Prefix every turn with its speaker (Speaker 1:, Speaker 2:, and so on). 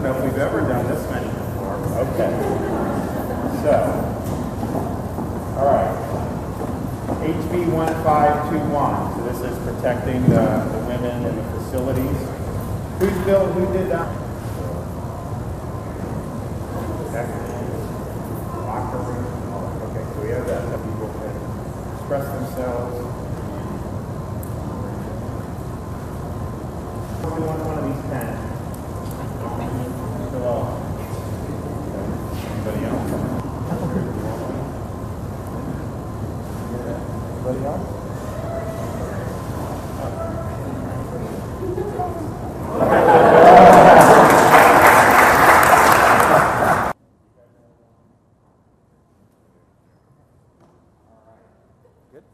Speaker 1: don't know if we've ever done this many before. Okay. So, all right. HB 1521, so this is protecting the, the women in the facilities. Who's built, who did that? Okay, so we have that, people can express themselves. One of these pens. going on? Good.